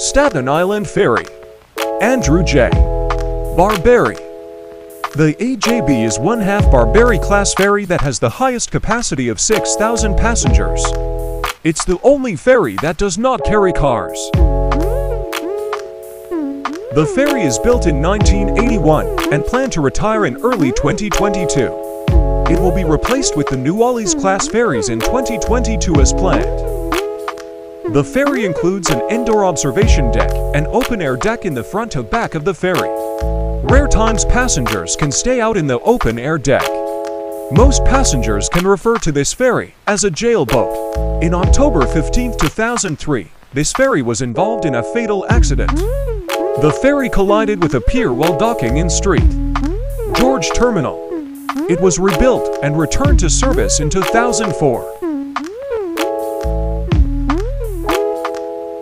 Staten Island Ferry. Andrew J. Barberi. The AJB is one half Barberi class ferry that has the highest capacity of 6,000 passengers. It's the only ferry that does not carry cars. The ferry is built in 1981 and planned to retire in early 2022. It will be replaced with the new Ollis class ferries in 2022 as planned. The ferry includes an indoor observation deck and open-air deck in the front and back of the ferry. Rare times passengers can stay out in the open-air deck. Most passengers can refer to this ferry as a jail boat. In October 15, 2003, this ferry was involved in a fatal accident. The ferry collided with a pier while docking in Street George Terminal. It was rebuilt and returned to service in 2004.